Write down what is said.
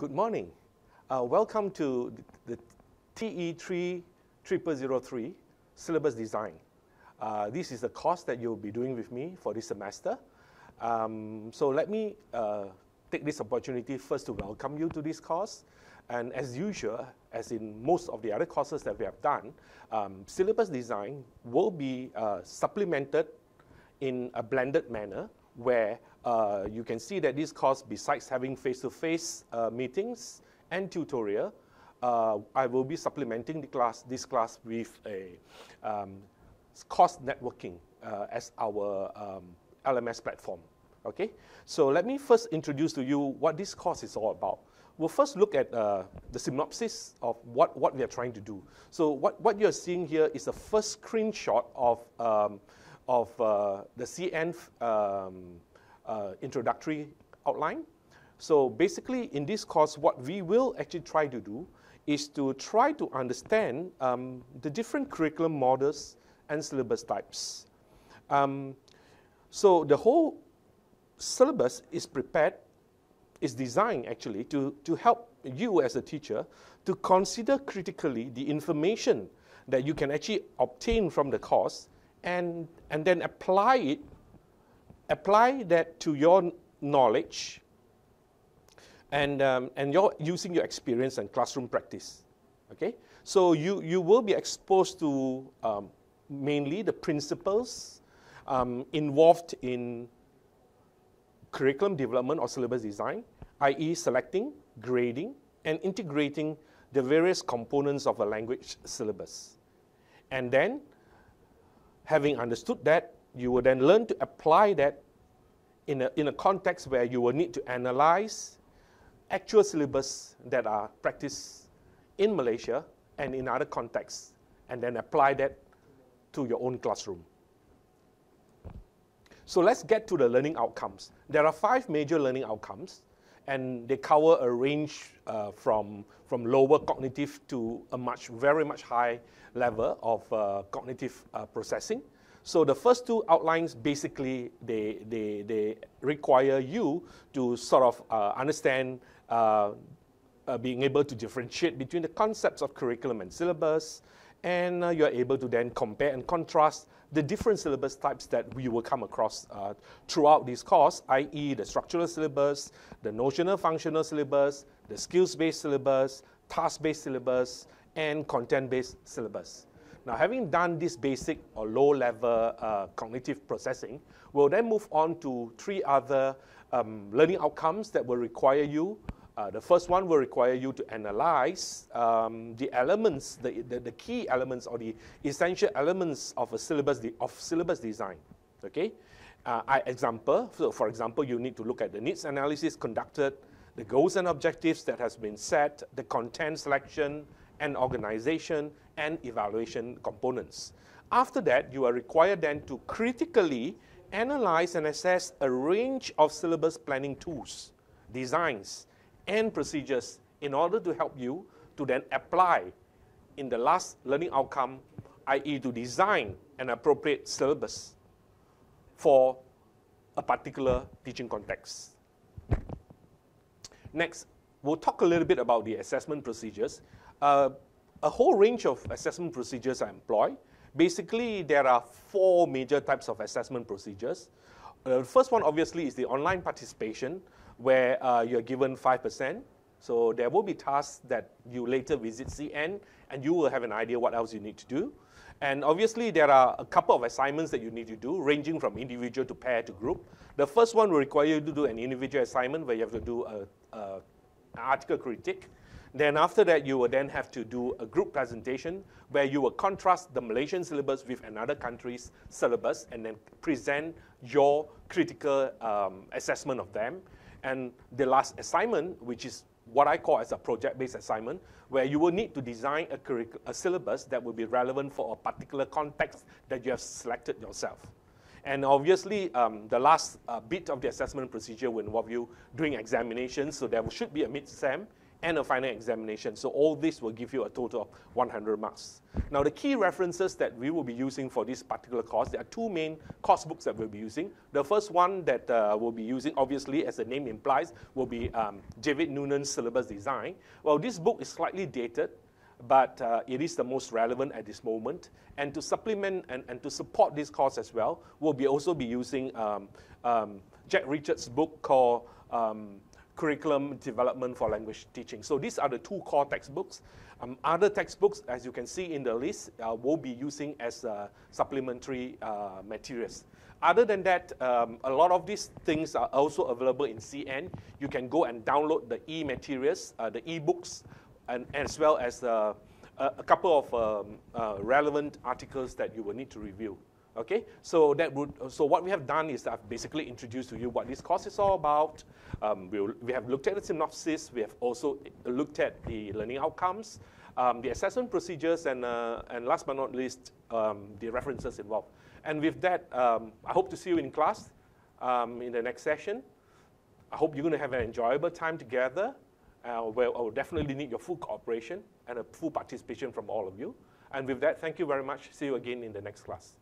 Good morning. Uh, welcome to the TE3 0003 syllabus design. Uh, this is the course that you'll be doing with me for this semester. Um, so let me uh, take this opportunity first to welcome you to this course. And as usual, as in most of the other courses that we have done, um, syllabus design will be uh, supplemented in a blended manner where uh, you can see that this course, besides having face-to-face -face, uh, meetings and tutorial, uh, I will be supplementing the class, this class with a um, course networking uh, as our um, LMS platform. Okay, so let me first introduce to you what this course is all about. We'll first look at uh, the synopsis of what, what we are trying to do. So what, what you're seeing here is the first screenshot of, um, of uh, the CN um, uh, introductory outline. So basically in this course, what we will actually try to do is to try to understand um, the different curriculum models and syllabus types. Um, so the whole syllabus is prepared, is designed actually to, to help you as a teacher to consider critically the information that you can actually obtain from the course and, and then apply it, apply that to your knowledge and, um, and you're using your experience and classroom practice. Okay? So you, you will be exposed to um, mainly the principles um, involved in curriculum development or syllabus design, i.e. selecting, grading, and integrating the various components of a language syllabus. And then, having understood that, you will then learn to apply that in a, in a context where you will need to analyze actual syllabus that are practiced in Malaysia and in other contexts, and then apply that to your own classroom. So let's get to the learning outcomes. There are five major learning outcomes, and they cover a range uh, from, from lower cognitive to a much, very much high level of uh, cognitive uh, processing. So the first two outlines, basically, they, they, they require you to sort of uh, understand uh, uh, being able to differentiate between the concepts of curriculum and syllabus, and you're able to then compare and contrast the different syllabus types that we will come across uh, throughout this course, i.e. the structural syllabus, the notional functional syllabus, the skills-based syllabus, task-based syllabus, and content-based syllabus. Now, having done this basic or low-level uh, cognitive processing, we'll then move on to three other um, learning outcomes that will require you uh, the first one will require you to analyze um, the elements, the, the, the, key elements or the essential elements of a syllabus, the of syllabus design. Okay? Uh, I example, so for example, you need to look at the needs analysis conducted, the goals and objectives that has been set, the content selection and organization, and evaluation components. After that, you are required then to critically analyze and assess a range of syllabus planning tools, designs, and procedures in order to help you to then apply in the last learning outcome, i.e. to design an appropriate syllabus for a particular teaching context. Next, we'll talk a little bit about the assessment procedures. Uh, a whole range of assessment procedures are employed. Basically, there are four major types of assessment procedures. Uh, the first one, obviously, is the online participation, where uh, you're given 5%. So there will be tasks that you later visit CN, and you will have an idea what else you need to do. And obviously, there are a couple of assignments that you need to do, ranging from individual to pair to group. The first one will require you to do an individual assignment where you have to do a, a, an article critique. Then after that, you will then have to do a group presentation where you will contrast the Malaysian syllabus with another country's syllabus and then present your critical um, assessment of them. And the last assignment, which is what I call as a project-based assignment, where you will need to design a, a syllabus that will be relevant for a particular context that you have selected yourself. And obviously, um, the last uh, bit of the assessment procedure will involve you doing examinations, so there should be a mid-sem and a final examination. So all this will give you a total of 100 marks. Now the key references that we will be using for this particular course, there are two main course books that we'll be using. The first one that uh, we'll be using, obviously, as the name implies, will be um, David Nunan's Syllabus Design. Well, this book is slightly dated, but uh, it is the most relevant at this moment. And to supplement and, and to support this course as well, we'll be also be using um, um, Jack Richards' book called um, Curriculum Development for Language Teaching. So these are the two core textbooks. Um, other textbooks, as you can see in the list, uh, will be using as uh, supplementary uh, materials. Other than that, um, a lot of these things are also available in CN. You can go and download the e-materials, uh, the e-books, and as well as uh, a couple of um, uh, relevant articles that you will need to review. Okay, so that would so what we have done is I've basically introduced to you what this course is all about. Um, we, we have looked at the synopsis. We have also looked at the learning outcomes, um, the assessment procedures, and uh, and last but not least, um, the references involved. And with that, um, I hope to see you in class um, in the next session. I hope you're going to have an enjoyable time together. Uh, I will definitely need your full cooperation and a full participation from all of you. And with that, thank you very much. See you again in the next class.